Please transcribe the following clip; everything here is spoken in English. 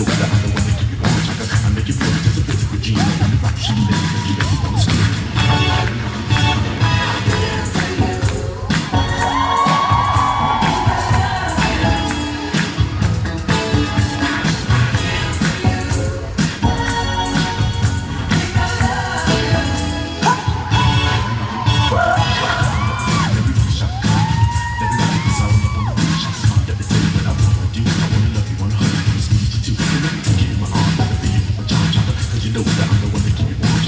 you the you on track. I make you feel just a physical genius. The rock baby, 'cause you you scream. that I'm the one that keep on